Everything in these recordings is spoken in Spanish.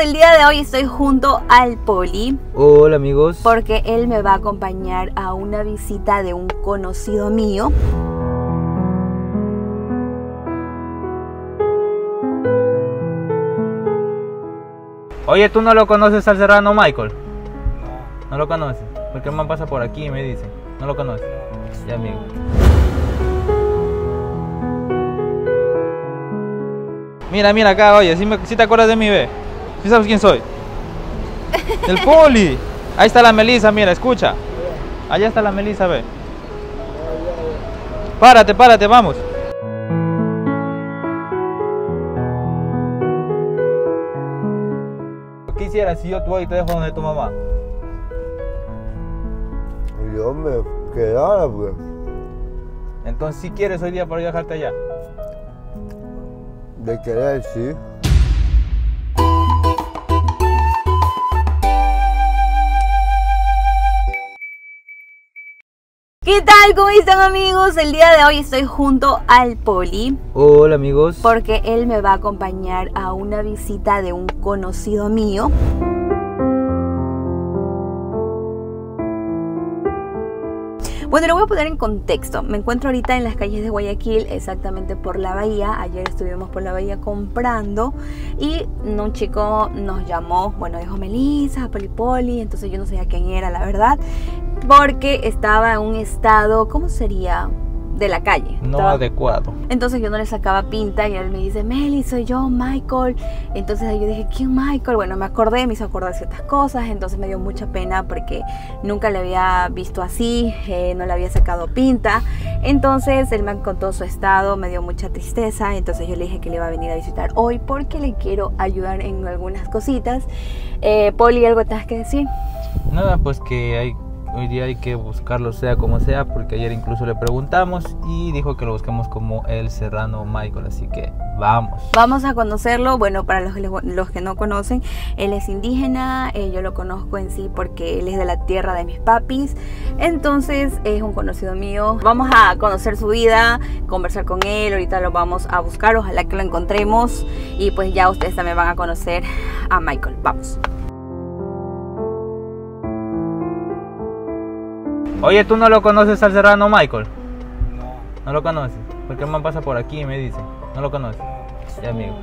El día de hoy estoy junto al Poli Hola amigos. porque él me va a acompañar a una visita de un conocido mío. Oye, ¿tú no lo conoces al serrano Michael? No. ¿No lo conoces? Porque el man pasa por aquí y me dice. ¿No lo conoces? Ya, amigo. Mira, mira acá, oye, si te acuerdas de mí, ve? ¿Sí sabes quién soy? El poli. Ahí está la Melisa, mira, escucha. Allá está la Melisa, ve. Párate, párate, vamos. ¿Qué hicieras si yo te voy y te dejo donde tu mamá? Yo me quedara, pues. Entonces, si quieres hoy día para dejarte allá. De querer, sí. ¿Qué tal? ¿Cómo están amigos? El día de hoy estoy junto al Poli Hola amigos. porque él me va a acompañar a una visita de un conocido mío. Bueno, lo voy a poner en contexto. Me encuentro ahorita en las calles de Guayaquil, exactamente por la bahía. Ayer estuvimos por la bahía comprando y un chico nos llamó, bueno, dijo Melissa, Poli Poli, entonces yo no sabía quién era, la verdad, porque estaba en un estado, ¿cómo sería? De la calle. No Estaba- adecuado. entonces yo no le sacaba pinta y él me dice, Meli, soy yo, Michael. Entonces ahí yo dije, ¿quién Michael? Bueno, me acordé, me hizo acordar ciertas cosas, entonces me dio mucha pena porque nunca le había visto así, eh, no le había sacado pinta. Entonces él me contó su estado, me dio mucha tristeza, entonces yo le dije que le iba a venir a visitar hoy porque le quiero ayudar en algunas cositas. Eh, Poli, ¿algo te has que decir? Nada, pues que hay, hoy día hay que buscarlo sea como sea, porque ayer incluso le preguntamos y dijo que lo busquemos como el serrano Michael, así que vamos. Vamos a conocerlo. Bueno, para los, los que no conocen, él es indígena. eh, yo lo conozco en sí porque él es de la tierra de mis papis. Entonces es un conocido mío. Vamos a conocer su vida, conversar con él. Ahorita lo vamos a buscar. Ojalá que lo encontremos. Y pues ya ustedes también van a conocer a Michael. Vamos. Oye, ¿tú no lo conoces al serrano Michael? No. ¿No lo conoces? Porque el man pasa por aquí y me dice. ¿No lo conoces? Ya, amigo.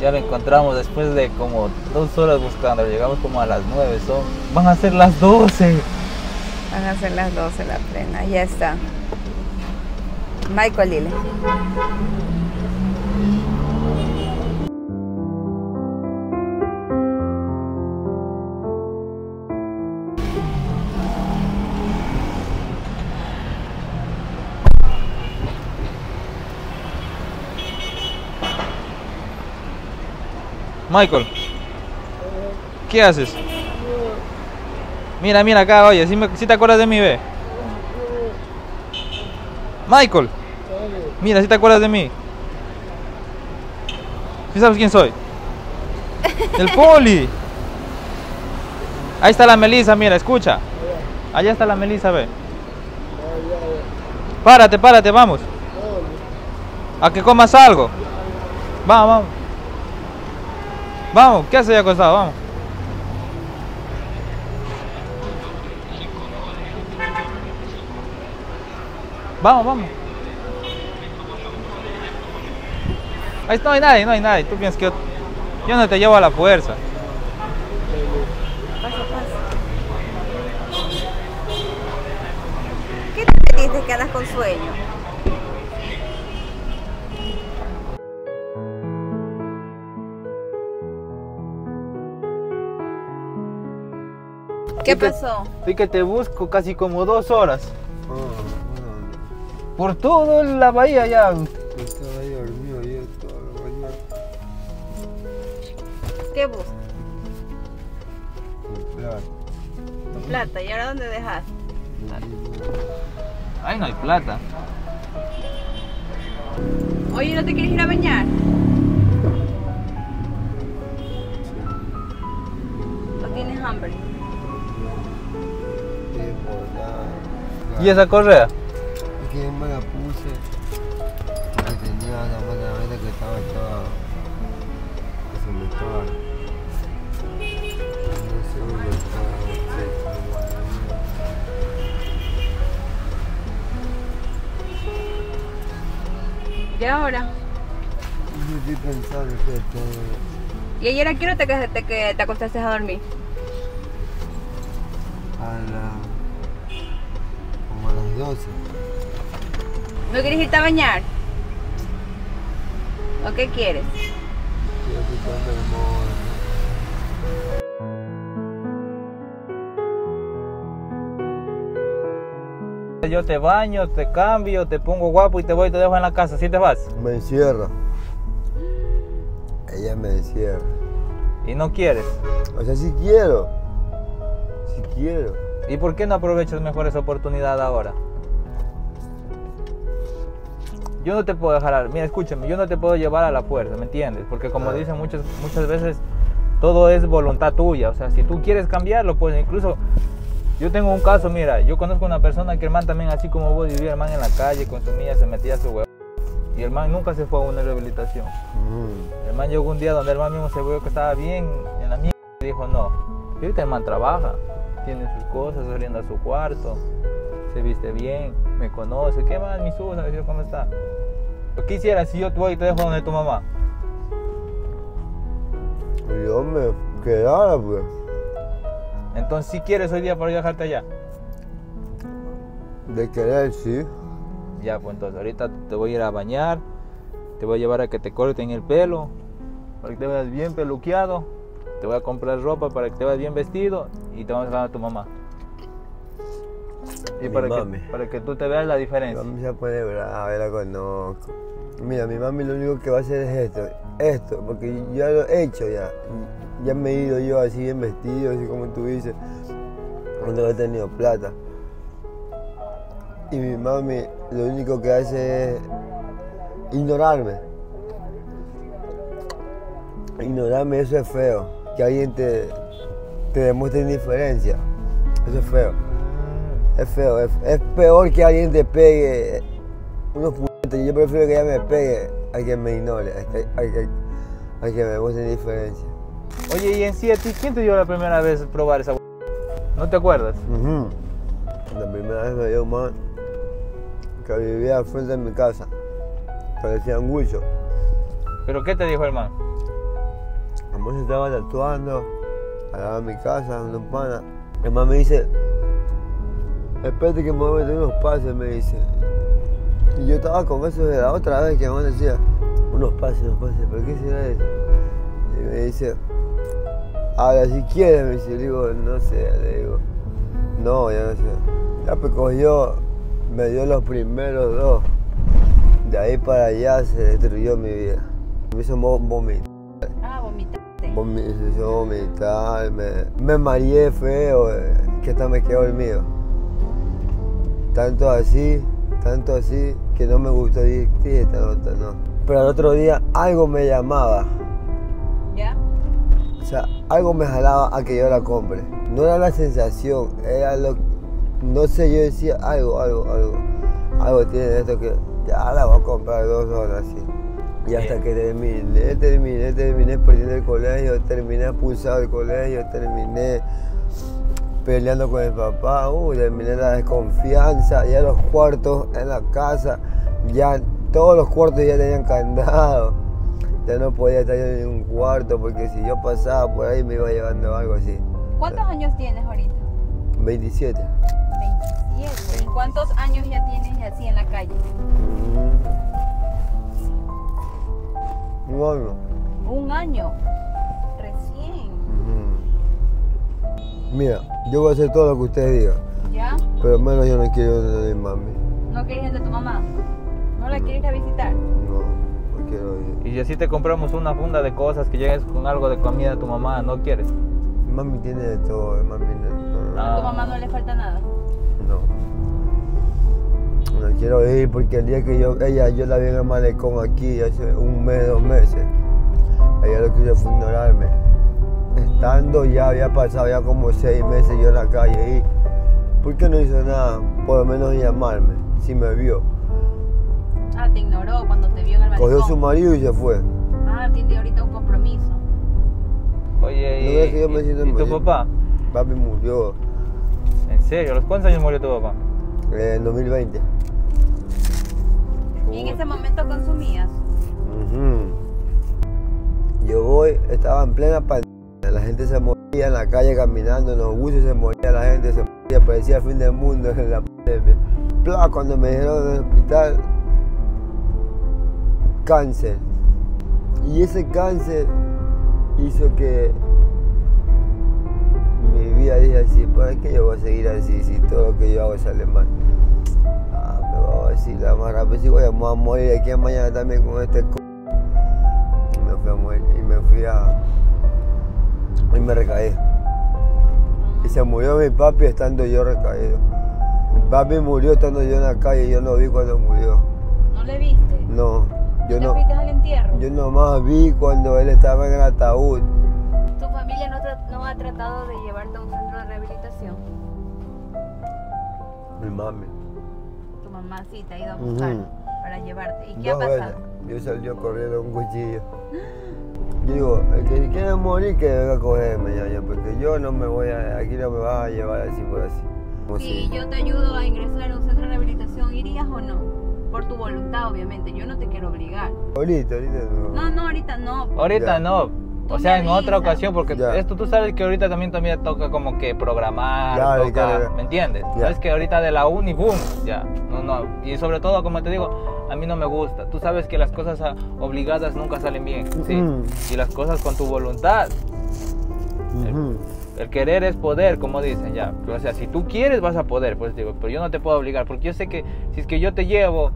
Ya lo encontramos después de como dos horas buscando. Llegamos como a las nueve. Son... Van a ser las 12. Van a ser las 12 la plena. Ya está. Michael, dile. Michael, ¿qué haces? Mira, mira acá, oye, si te acuerdas de mí, ve? Michael, mira, si te acuerdas de mí? ¿Sí sabes quién soy? El poli. Ahí está la Melisa, mira, escucha. Allá está la Melisa, ve. Párate, párate, vamos. A que comas algo. Vamos, vamos. Vamos, ¿qué haces ahí acostado? Vamos. Vamos, vamos. Ahí no hay nadie, no hay nadie. Tú piensas que yo, no te llevo a la fuerza. ¿Qué te dices que andas con sueño? ¿Qué que- pasó? Sí que te busco casi como dos horas. Por toda la bahía ya. Estaba ahí dormido ayer toda la mañana. ¿Qué buscas? plata. Tu plata. ¿Y ahora dónde dejas? Ay, no hay plata. Oye, ¿no te quieres ir a bañar? ¿O tienes hambre? ¿Y esa correa? Es que me la puse. Porque tenía la mano que estaba toda. que se me estaba. No sé dónde estaba. ¿Y ahora? Yo estoy pensando que este. ¿Y ayer a qué hora te, te, te, te acostaste a dormir? a la. Como a las 12. ¿No quieres irte a bañar? ¿O qué quieres? Yo te baño, te cambio, te pongo guapo y te voy y te dejo en la casa. ¿Sí te vas? Me encierra. Ella me encierra. Y no quieres. O sea, si quiero. Si quiero. ¿Y por qué no aprovechas mejor esa oportunidad ahora? Yo no te puedo dejar, a- mira, escúchame, yo no te puedo llevar a la fuerza, ¿me entiendes? Porque como dicen muchas, muchas veces, todo es voluntad tuya. O sea, si tú quieres cambiarlo, pues incluso yo tengo un caso, mira, yo conozco una persona que el man también, así como vos, vivía el man en la calle, consumía, se metía a su huevo. Y el man nunca se fue a una rehabilitación. Mm. El man llegó un día donde el man mismo se vio que estaba bien en la mierda y dijo, no, y ahorita el man trabaja, tiene sus cosas, saliendo a su cuarto, se viste bien, me conoce, ¿qué más, mi Susa? Decía, ¿Cómo está? ¿Qué hicieras si yo te voy y te dejo donde tu mamá? Yo me quedara, pues. Entonces, si quieres hoy día para yo dejarte allá. De querer, sí. Ya, pues entonces, ahorita te voy a ir a bañar, te voy a llevar a que te corten el pelo, para que te veas bien peluqueado, te voy a comprar ropa para que te veas bien vestido y te vamos a dejar a tu mamá. Y Mi para que, para que tú te veas la Mi diferencia. mami se pone brava, la conozco. Mira, mi mami lo único que va a hacer es esto, esto, porque ya lo he hecho ya. Ya me he ido yo así bien vestido, así como tú dices, cuando he tenido plata. Y mi mami lo único que hace es ignorarme. Ignorarme, eso es feo. Que alguien te, te demuestre indiferencia. Eso es feo. Es feo, es, es peor que alguien te pegue unos puñetes. Yo prefiero que ella me pegue a que me ignore, a que, a que, a que me muestre indiferencia. Oye, y en sí, ¿a ti quién te dio la primera vez probar esa ¿No te acuerdas? La primera vez me dio un man que vivía al frente de mi casa. Parecía un guicho. ¿Pero qué te dijo el man? El man se estaba tatuando al lado de mi casa, donde un pana. El man me dice, espérate que me voy a meter unos pases, me dice. Y yo estaba con eso de la otra vez que el man decía, unos pases, unos pases, ¿pero qué será eso? Y me dice, ahora si quieres, me dice, le digo, no sé, le digo, no, ya no sé. Ya pues cogió, me dio los primeros dos. De ahí para allá se destruyó mi vida. Me hizo vomitar. Ah, vomitaste. Vomi- Me hizo vomitar, me, me mareé feo, eh, que hasta me quedé dormido. Tanto así, tanto así, que no me gustó, dije, "Sí, esta nota no. Pero al otro día algo me llamaba, ¿Ya? o sea, algo me jalaba a que yo la compre. No era la sensación, era lo, no sé, yo decía algo, algo, algo, algo tiene esto que ya la voy a comprar dos horas así. Y hasta que terminé, terminé, terminé perdiendo el colegio, terminé expulsado del colegio, terminé peleando con el papá, uy, terminé la desconfianza, ya los cuartos en la casa, ya todos los cuartos ya tenían candado, ya no podía estar yo en ningún cuarto porque si yo pasaba por ahí me iba llevando algo así. ¿Cuántos años tienes ahorita? 27. 27. ¿Y cuántos años ya tienes así en la calle? Mm. Un año. Un año. Mira, yo voy a hacer todo lo que ustedes digan, ¿Ya? pero menos yo no quiero mi mami. ¿No quieres ir de tu mamá? ¿No la quieres ir a visitar? No, no quiero ir. Y si así te compramos una funda de cosas que llegues con algo de comida a tu mamá, ¿no quieres? Mi mami tiene de todo, mi mami no. ¿A tu Ah. mamá no le falta nada? No. No quiero ir porque el día que yo, ella, yo la vi en el malecón aquí hace un mes, dos meses, ella lo que hizo fue ignorarme. Estando ya había pasado ya como seis meses yo en la calle y ¿por qué no hizo nada? Por lo menos llamarme. si me vio. Ah, te ignoró cuando te vio en el balcón. Cogió su marido y se fue. Ah, tiene ahorita un compromiso. Oye, ¿No ¿y, ves que yo me y- siento y tu papá? Papi murió ¿En serio? ¿A los cuántos años murió tu papá? en 2020. ¿Y en ese momento consumías? Ujú. Yo voy, estaba en plena pandemia, la gente se moría en la calle caminando, en los buses se moría la gente, se moría, parecía el fin del mundo en la pandemia. Pla, cuando me dijeron en el hospital, cáncer. Y ese cáncer hizo que mi vida dije así, ¿para qué yo voy a seguir así si todo lo que yo hago sale mal? Ah, me voy a decir la más rápido, si voy a, morir aquí a mañana también con este c... Y me fui a morir y me fui a... y me recaí. Y se murió mi papi estando yo recaído. Mi papi murió estando yo en la calle y yo no vi cuando murió. ¿No le viste? No, yo ¿Te no, fuiste al entierro? yo nomás vi cuando él estaba en el ataúd. ¿Tu familia no, ha tratado de llevarte a un centro de rehabilitación? Mi mami. Tu mamá sí te ha ido a buscar para llevarte. ¿Y qué ha pasado? veces. Yo salí corriendo un cuchillo. Digo, el que quiere morir que venga a cogerme ya, ya, porque yo no me voy a, aquí no me vas a llevar así por así. Como Si si- yo te ayudo a ingresar a un centro de rehabilitación, ¿irías o no? Por tu voluntad, obviamente. Yo no te quiero obligar. Ahorita, ahorita no. No, no, ahorita no. Ahorita Ya. no. O sea, en otra ocasión, porque Ya. esto tú sabes que ahorita también también toca como que programar, Claro, toca, claro. ¿me entiendes? Ya. Sabes que ahorita de la uni, boom, ya, no, no, y sobre todo, como te digo, a mí no me gusta. Tú sabes que las cosas ah, obligadas nunca salen bien, ¿sí? Y las cosas con tu voluntad, Ujú. el querer es poder, como dicen, ya. O sea, si tú quieres vas a poder, pues digo, pero yo no te puedo obligar, porque yo sé que si es que yo te llevo,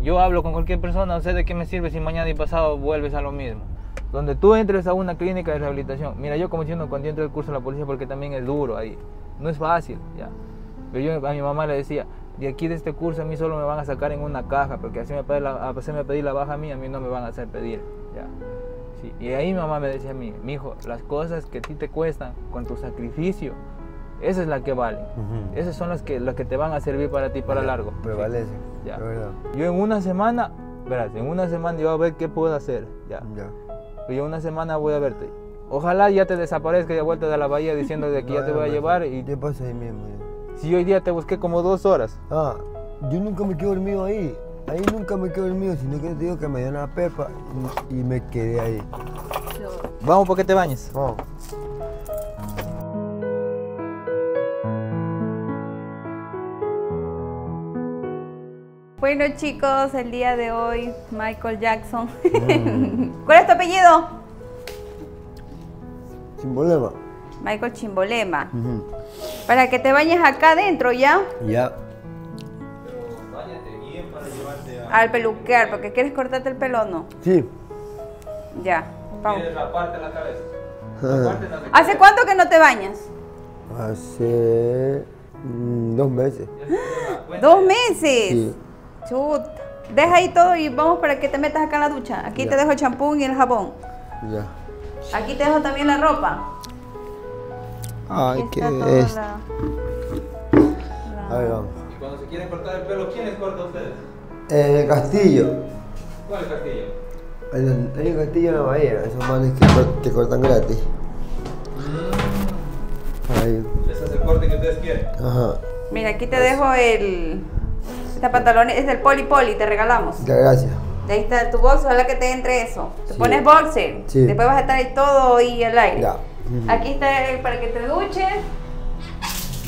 yo hablo con cualquier persona, no sé de qué me sirve si mañana y pasado vuelves a lo mismo. Donde tú entres a una clínica de rehabilitación, mira, yo como diciendo cuando yo entré al curso de la policía, porque también es duro ahí, no es fácil, ya. Pero yo a mi mamá le decía, de aquí de este curso a mí solo me van a sacar en una caja, porque así me pedir la, hacerme pedir la baja a mí, a mí no me van a hacer pedir, ya. Sí, Y ahí mi mamá me decía a mí, mi hijo, las cosas que a ti te cuestan con tu sacrificio, esa es la que vale. Ujú. Esas son las que, las que te van a servir para ti para largo. Prevalece. Sí, ya. Yo en una semana, verás, en una semana yo voy a ver qué puedo hacer. Ya. Ya. Pero yo una semana voy a verte. Ojalá ya te desaparezca de vuelta de la bahía diciendo de que ya te voy a llevar. Y ¿Qué pasa ahí mismo? ya? si hoy día te busqué como dos horas. Ah, yo nunca me quedo dormido ahí. Ahí nunca me quedo dormido, sino que te digo que me dio una pepa y, y me quedé ahí. Vamos porque te bañes. Vamos. Bueno chicos, el día de hoy Michael Jackson. Mm. ¿Cuál es tu apellido? Problema. Michael Chimbolema. Para que te bañes acá adentro ya Ya. al peluquear, porque quieres cortarte el pelo o no. Sí. Ya, vamos. raparte la cabeza. ¿Hace cuánto que no te bañas? Hace mm, dos meses. Dos meses. Sí. Chut. Deja ahí todo y vamos para que te metas acá en la ducha. Aquí Ya. te dejo el champú y el jabón. Ya. Aquí te dejo también la ropa. Ay, qué es. la- Ahí vamos. Y cuando se quieren cortar el pelo, ¿quién les corta a ustedes? En el castillo. ¿Cuál castillo? En el, hay un castillo en la bahía, esos manes que, que cortan gratis. Ahí. Les hace el corte que ustedes quieren. Ajá. Mira, aquí te dejo el. Esta pantalón es del Poli Poli, te regalamos. Ya, gracias. Ahí está tu bolso, ojalá que te entre eso. Te Sí. pones boxer. Sí. Después vas a estar ahí todo y al aire. Ya. Ujú. Aquí está el para que te duches.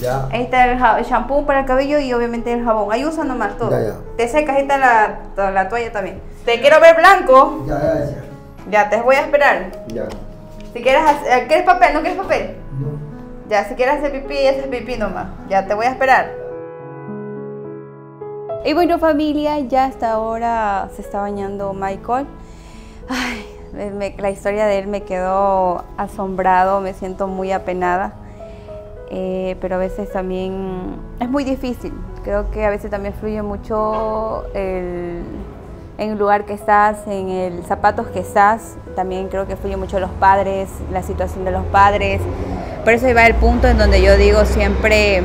Ya. Ahí está el shampoo para el cabello y obviamente el jabón. Ahí usa nomás todo. Ya, ya. Te secas, ahí está la, la toalla también. Te quiero ver blanco. Ya, gracias. Ya, te voy a esperar. Ya. Si quieres hacer, ¿quieres papel? ¿No quieres papel? No. Ya, si quieres hacer pipí, haces pipí nomás. Ya, te voy a esperar. Y bueno familia, ya hasta ahora se está bañando Michael. Ay, la historia de él me quedó asombrado, me siento muy apenada. Eh, pero a veces también es muy difícil. Creo que a veces también fluye mucho en el lugar que estás, en el zapatos que estás. También creo que fluye mucho los padres, la situación de los padres. Por eso va el punto en donde yo digo siempre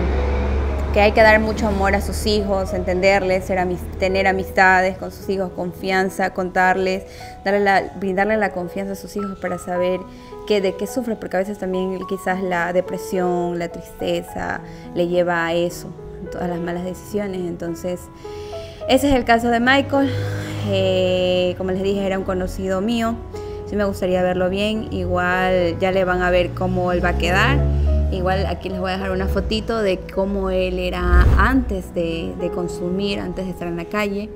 que hay que dar mucho amor a sus hijos, entenderles, ser tener amistades con sus hijos, confianza, contarles, darle la, brindarle la confianza a sus hijos para saber que, de qué sufre, porque a veces también quizás la depresión, la tristeza le lleva a eso, todas las malas decisiones. Entonces, ese es el caso de Michael. Eh, como les dije, era un conocido mío. Sí me gustaría verlo bien. Igual ya le van a ver cómo él va a quedar. Igual aquí les voy a dejar una fotito de cómo él era antes de, consumir, antes de estar en la calle.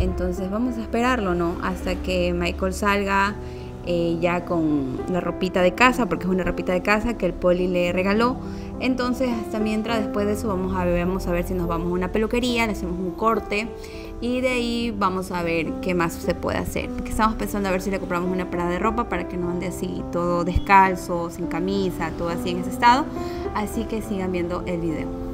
Entonces vamos a esperarlo, ¿no? Hasta que Michael salga eh, ya con la ropita de casa, porque es una ropita de casa que el poli le regaló. Entonces hasta mientras después de eso vamos a vamos a ver si nos vamos a una peluquería, le hacemos un corte y de ahí vamos a ver qué más se puede hacer. Porque estamos pensando a ver si le compramos una parada de ropa para que no ande así todo descalzo, sin camisa, todo así en ese estado. Así que sigan viendo el video.